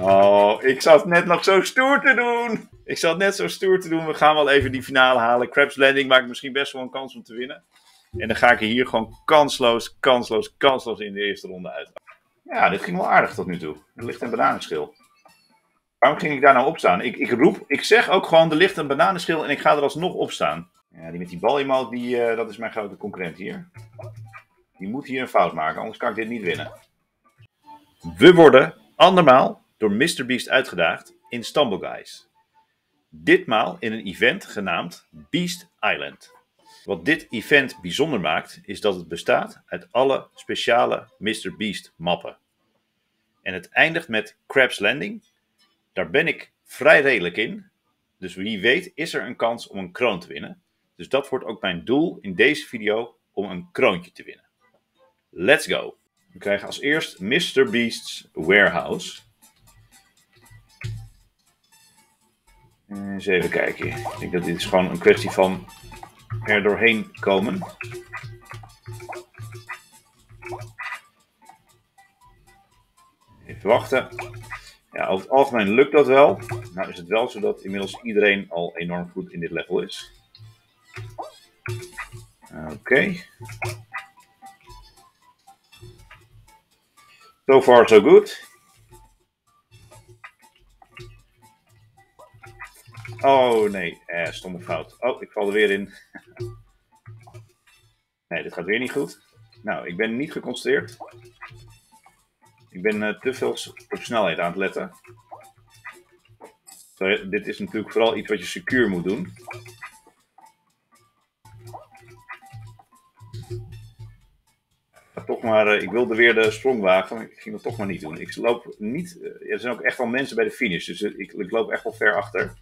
Oh, ik zat net nog zo stoer te doen. Ik zat net zo stoer te doen. We gaan wel even die finale halen. Crabs Landing maakt misschien best wel een kans om te winnen. En dan ga ik er hier gewoon kansloos, kansloos, kansloos in de eerste ronde uit. Ja, dit ging wel aardig tot nu toe. Er ligt een bananenschil. Waarom ging ik daar nou op staan? Ik, ik roep, ik zeg ook gewoon, er ligt een bananenschil en ik ga er alsnog op staan. Ja, die met die bal die, uh, dat is mijn grote concurrent hier. Die moet hier een fout maken, anders kan ik dit niet winnen. We worden andermaal door MrBeast uitgedaagd in Stumble Guys. Ditmaal in een event genaamd Beast Island. Wat dit event bijzonder maakt, is dat het bestaat uit alle speciale MrBeast mappen. En het eindigt met Crab's Landing. Daar ben ik vrij redelijk in. Dus wie weet is er een kans om een kroon te winnen. Dus dat wordt ook mijn doel in deze video om een kroontje te winnen. Let's go! We krijgen als eerst Mr. Beast's Warehouse. Eens even kijken. Ik denk dat dit is gewoon een kwestie van er doorheen komen. Even wachten. Ja, over het algemeen lukt dat wel. Nou is het wel zo dat inmiddels iedereen al enorm goed in dit level is. Oké. So far so good. Oh nee, eh, stomme fout. Oh, ik val er weer in. nee, dit gaat weer niet goed. Nou, ik ben niet geconcentreerd. Ik ben uh, te veel op snelheid aan het letten. Dit is natuurlijk vooral iets wat je secuur moet doen. toch maar, uh, ik wilde weer de sprong wagen, maar ik ging dat toch maar niet doen. Ik loop niet, uh, er zijn ook echt wel mensen bij de finish, dus ik, ik loop echt wel ver achter.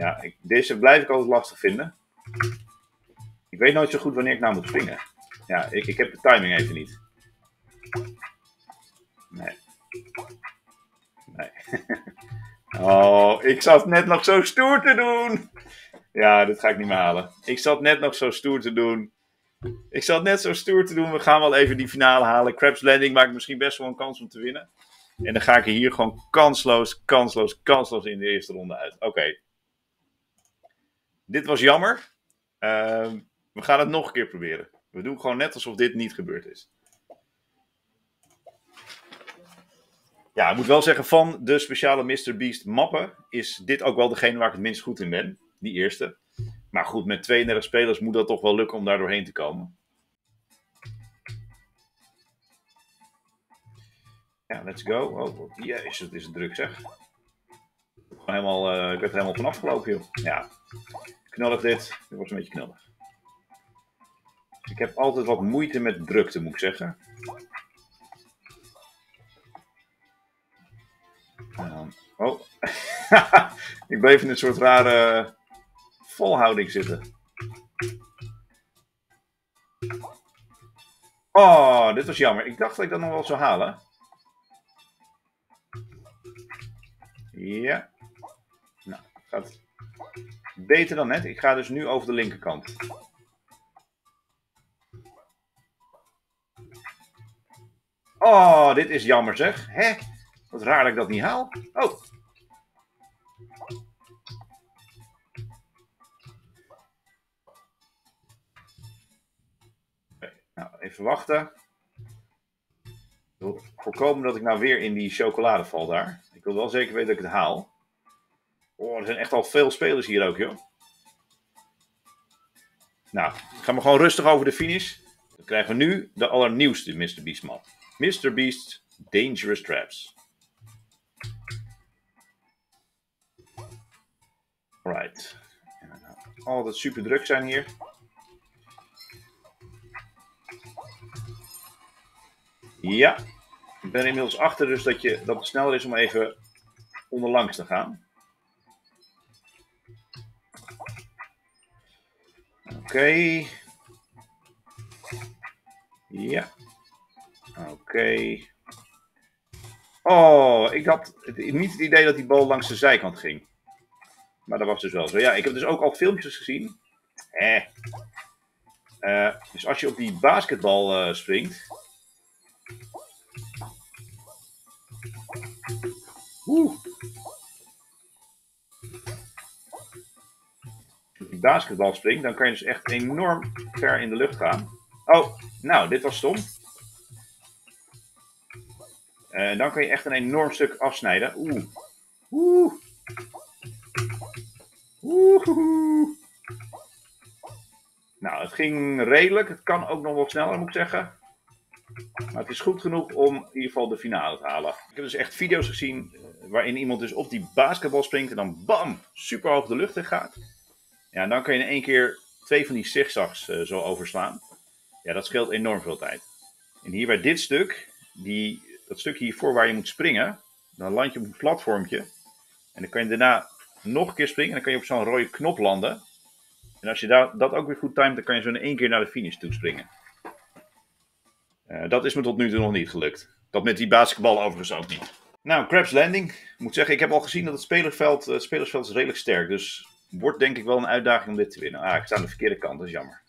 Ja, ik, deze blijf ik altijd lastig vinden. Ik weet nooit zo goed wanneer ik nou moet springen. Ja, ik, ik heb de timing even niet. Nee. Nee. oh, ik zat net nog zo stoer te doen. Ja, dit ga ik niet meer halen. Ik zat net nog zo stoer te doen. Ik zat net zo stoer te doen. We gaan wel even die finale halen. Crabs Landing maakt misschien best wel een kans om te winnen. En dan ga ik er hier gewoon kansloos, kansloos, kansloos in de eerste ronde uit. Oké. Dit was jammer. Uh, we gaan het nog een keer proberen. We doen gewoon net alsof dit niet gebeurd is. Ja, ik moet wel zeggen, van de speciale Mr. Beast mappen is dit ook wel degene waar ik het minst goed in ben. Die eerste. Maar goed, met 32 spelers moet dat toch wel lukken om daar doorheen te komen. Ja, let's go. Oh, jezus, het is druk zeg. Helemaal, uh, ik werd er helemaal van afgelopen, joh. Ja, knallig dit. Dit was een beetje knallig. Ik heb altijd wat moeite met drukte, moet ik zeggen. oh, ik bleef in een soort rare volhouding zitten. Oh, dit was jammer. Ik dacht dat ik dat nog wel zou halen. Ja. Nou, gaat beter dan net. Ik ga dus nu over de linkerkant. Oh, dit is jammer zeg. Hè? Wat raar dat ik dat niet haal. Oh. Nou, even wachten. Ik wil voorkomen dat ik nou weer in die chocolade val daar. Ik wil wel zeker weten dat ik het haal. Oh, er zijn echt al veel spelers hier ook, joh. Nou, gaan we gewoon rustig over de finish. Dan krijgen we nu de allernieuwste Mr. Beast map. Mr. Beast Dangerous Traps. Right. Altijd super druk zijn hier. Ja, ik ben inmiddels achter dus dat, je, dat het sneller is om even onderlangs te gaan. Oké. Ja. Oké. Oh, ik had niet het idee dat die bal langs de zijkant ging. Maar dat was dus wel zo. Ja, ik heb dus ook al filmpjes gezien. Eh. Uh, dus als je op die basketbal uh, springt, Oeh. Basketbal springt, dan kan je dus echt enorm ver in de lucht gaan. Oh, nou, dit was stom. En dan kan je echt een enorm stuk afsnijden. Oeh. Oeh. Oeh. Nou, het ging redelijk. Het kan ook nog wat sneller, moet ik zeggen. Maar het is goed genoeg om in ieder geval de finale te halen. Ik heb dus echt video's gezien eh, waarin iemand dus op die basketbal springt en dan bam, super hoog de lucht in gaat. Ja, dan kan je in één keer twee van die zigzags uh, zo overslaan. Ja, dat scheelt enorm veel tijd. En hier bij dit stuk, die, dat stukje hiervoor waar je moet springen, dan land je op een platformtje. En dan kan je daarna nog een keer springen en dan kan je op zo'n rode knop landen. En als je dat, ook weer goed timet, dan kan je zo in één keer naar de finish toe springen. Uh, dat is me tot nu toe nog niet gelukt. Dat met die basketbal overigens ook niet. Nou, Crab's Landing. Ik moet zeggen, ik heb al gezien dat het spelerveld, het spelersveld is redelijk sterk. Dus wordt denk ik wel een uitdaging om dit te winnen. Ah, ik sta aan de verkeerde kant, dat is jammer.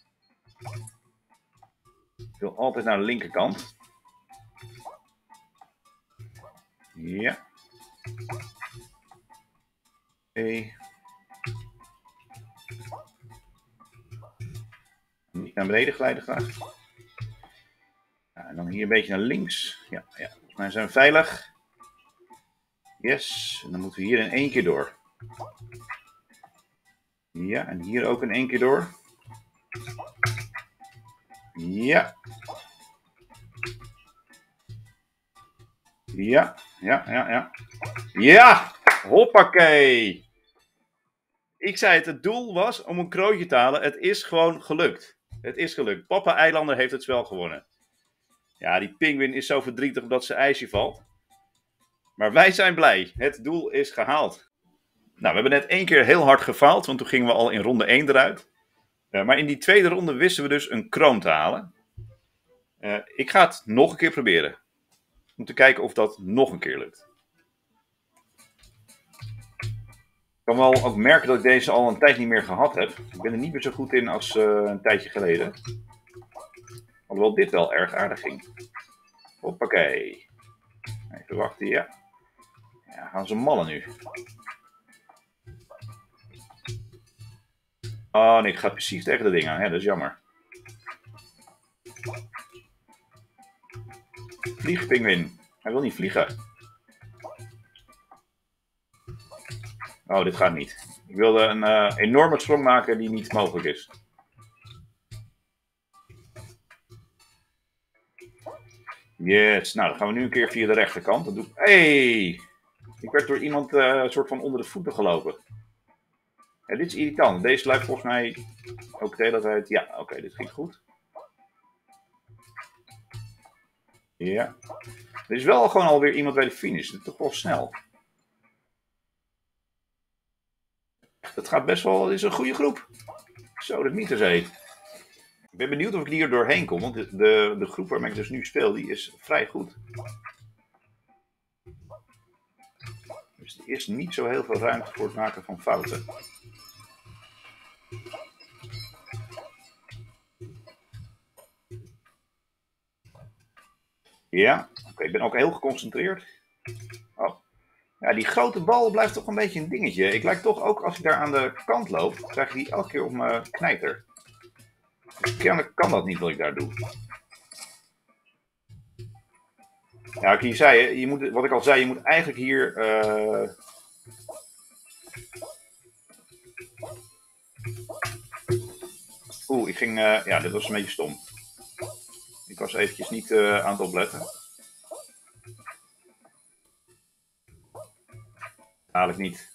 Ik wil altijd naar de linkerkant. Ja. Oké. Niet naar beneden glijden graag. Ja, en dan hier een beetje naar links. Ja, ja. volgens zijn we veilig. Yes, en dan moeten we hier in één keer door. Ja, en hier ook in één keer door. Ja. Ja, ja, ja, ja. Ja! Hoppakee! Ik zei het, het doel was om een krootje te halen. Het is gewoon gelukt. Het is gelukt. Papa Eilander heeft het spel gewonnen. Ja, die pinguïn is zo verdrietig omdat zijn ijsje valt. Maar wij zijn blij. Het doel is gehaald. Nou, we hebben net één keer heel hard gefaald, want toen gingen we al in ronde 1 eruit. Uh, maar in die tweede ronde wisten we dus een kroon te halen. Uh, ik ga het nog een keer proberen. Om te kijken of dat nog een keer lukt. Ik kan wel ook merken dat ik deze al een tijd niet meer gehad heb. Ik ben er niet meer zo goed in als uh, een tijdje geleden. Alhoewel dit wel erg aardig ging. Hoppakee. Even wachten, ja. Ja, gaan ze mallen nu. Oh nee, ik ga precies tegen de ding aan. Dat is jammer. Vlieg, pinguïn. Hij wil niet vliegen. Oh, dit gaat niet. Ik wilde een uh, enorme sprong maken die niet mogelijk is. Yes, nou dan gaan we nu een keer via de rechterkant. Dat doe ik. Hey! Ik werd door iemand uh, een soort van onder de voeten gelopen. Ja, dit is irritant. Deze lijkt volgens mij ook de hele tijd. Ja, oké, dit ging goed. Ja. Er is wel gewoon alweer iemand bij de finish. Dat is toch wel snel. Dat gaat best wel. Het is een goede groep. Zo, dat Mieterzee. Ik ben benieuwd of ik hier doorheen kom. Want de, de, de groep waarmee ik dus nu speel, die is vrij goed. Dus er is niet zo heel veel ruimte voor het maken van fouten. Ja, oké, ik ben ook heel geconcentreerd. Oh. Ja, die grote bal blijft toch een beetje een dingetje. Ik lijk toch ook, als ik daar aan de kant loop, krijg ik die elke keer op mijn knijter. Kennelijk kan dat niet wat ik daar doe. Ja, ik hier zei, je moet, wat ik al zei, je moet eigenlijk hier... Uh... Oeh, ik ging... Uh, ja, dit was een beetje stom. Ik was eventjes niet uh, aan het opletten. Haal niet.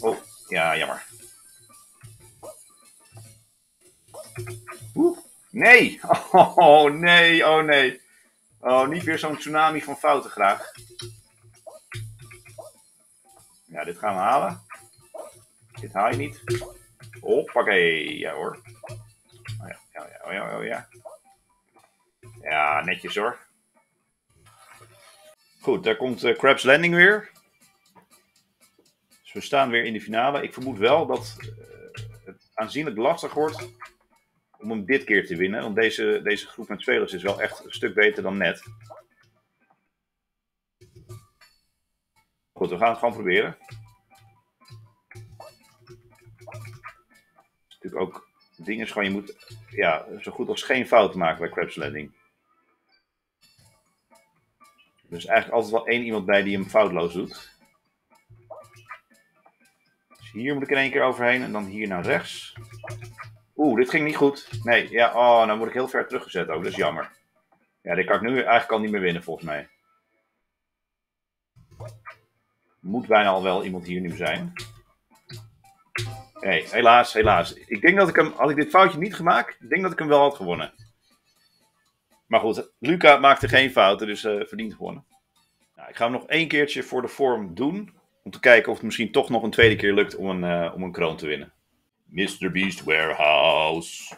Oh, ja, jammer. Nee! Oh, nee, oh nee. Oh, niet weer zo'n tsunami van fouten graag. Ja, dit gaan we halen. Dit haal je niet. Hoppakee, ja hoor. Oh ja, oh ja, ja. Netjes hoor. Goed, daar komt uh, Crab's Landing weer. Dus we staan weer in de finale. Ik vermoed wel dat uh, het aanzienlijk lastig wordt om hem dit keer te winnen. Want deze, deze groep met spelers is wel echt een stuk beter dan net. Goed, we gaan het gewoon proberen. Natuurlijk ook dingen is gewoon, je moet ja, zo goed als geen fouten maken bij Crab's Landing. Er is eigenlijk altijd wel één iemand bij die hem foutloos doet. Dus hier moet ik in één keer overheen en dan hier naar rechts. Oeh, dit ging niet goed. Nee, ja, oh, nou word ik heel ver teruggezet ook. Dat is jammer. Ja, dit kan ik nu eigenlijk al niet meer winnen volgens mij. Moet bijna al wel iemand hier nu zijn. Helaas, helaas. Ik denk dat ik hem, had ik dit foutje niet gemaakt, ik denk dat ik hem wel had gewonnen. Maar goed, Luca maakte geen fouten, dus uh, verdient gewonnen. Nou, ik ga hem nog één keertje voor de vorm doen. Om te kijken of het misschien toch nog een tweede keer lukt om een, uh, om een kroon te winnen. Mr. Beast Warehouse.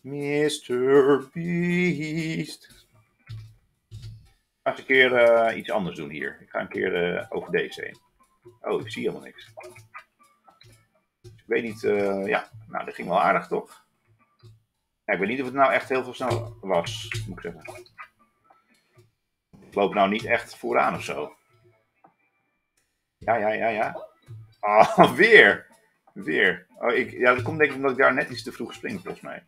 Mr. Beast. Ik ga eens een keer uh, iets anders doen hier. Ik ga een keer over deze heen. Oh, ik zie helemaal niks. Weet niet, uh, ja, nou, dat ging wel aardig toch? Ik weet niet of het nou echt heel veel snel was, moet ik zeggen. Ik loop nou niet echt vooraan of zo. Ja, ja, ja, ja. Oh, weer! Weer. Oh, ik, ja, dat komt denk ik omdat ik daar net iets te vroeg spring, volgens mij.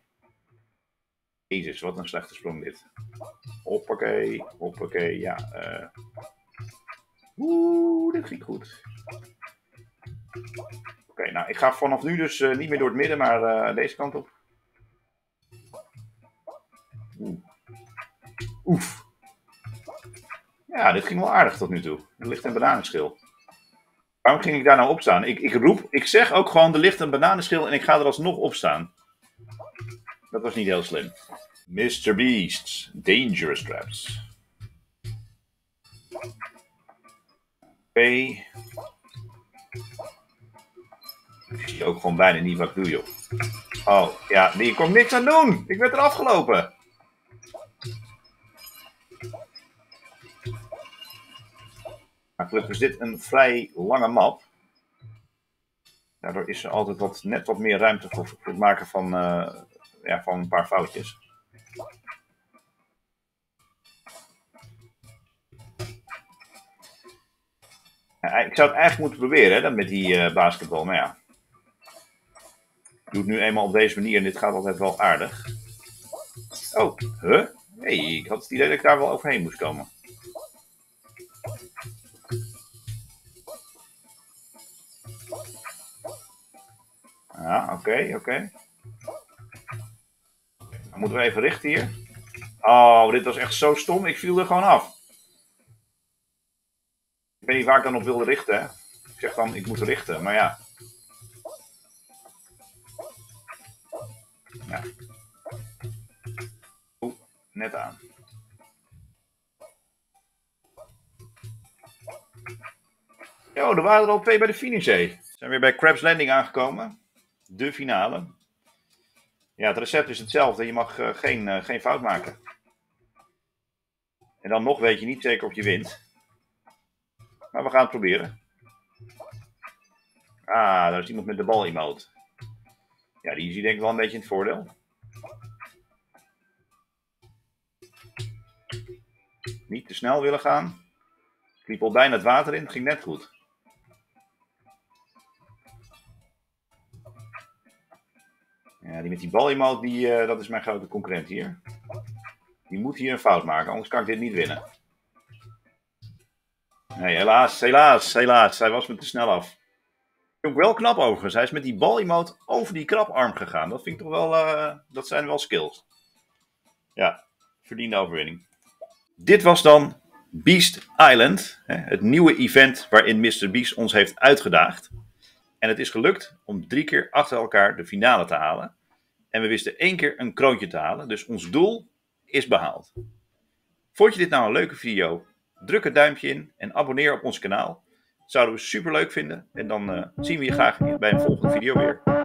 Jezus, wat een slechte sprong dit. Hoppakee, hoppakee, ja. Uh... Oeh, dit ging goed. Nou, ik ga vanaf nu dus uh, niet meer door het midden, maar uh, deze kant op. Oeh. Oef. Ja, dit ging wel aardig tot nu toe. Er ligt een bananenschil. Waarom ging ik daar nou op staan? Ik, ik roep, ik zeg ook gewoon, er ligt een bananenschil en ik ga er alsnog op staan. Dat was niet heel slim. Mr. Beast's Dangerous Traps. Oké. Ik zie ook gewoon bijna niet wat ik doe, joh. Oh, ja, hier kon niks aan doen. Ik werd er afgelopen. Maar gelukkig is dit een vrij lange map. Daardoor is er altijd wat, net wat meer ruimte voor, het maken van, uh, ja, van een paar foutjes. Ik zou het eigenlijk moeten proberen hè, met die uh, basketbal, maar ja doe het nu eenmaal op deze manier en dit gaat altijd wel aardig. Oh, huh? hey, ik had het idee dat ik daar wel overheen moest komen. Ja, oké, oké. Dan moeten we even richten hier. Oh, dit was echt zo stom. Ik viel er gewoon af. Ik weet niet waar ik dan op wilde richten. Hè? Ik zeg dan, ik moet richten. Maar ja, Ja. Oeh, net aan. Jo, er waren er al twee bij de finish. We zijn weer bij Crab's Landing aangekomen. De finale. Ja, het recept is hetzelfde. Je mag uh, geen, uh, geen fout maken. En dan nog weet je niet zeker of je wint. Maar we gaan het proberen. Ah, daar is iemand met de bal emote. Ja, die is denk ik wel een beetje in het voordeel. Niet te snel willen gaan. Ik liep al bijna het water in, het ging net goed. Ja, die met die bal die, uh, dat is mijn grote concurrent hier. Die moet hier een fout maken, anders kan ik dit niet winnen. Nee, helaas, helaas, helaas. Hij was me te snel af. Wel knap overigens. Hij is met die bal over die krabarm gegaan. Dat vind ik toch wel, uh, dat zijn wel skills. Ja, verdiende overwinning. Dit was dan Beast Island. Het nieuwe event waarin Mr. Beast ons heeft uitgedaagd. En het is gelukt om drie keer achter elkaar de finale te halen. En we wisten één keer een kroontje te halen. Dus ons doel is behaald. Vond je dit nou een leuke video? Druk het duimpje in en abonneer op ons kanaal. Zouden we super leuk vinden. En dan uh, zien we je graag bij een volgende video weer.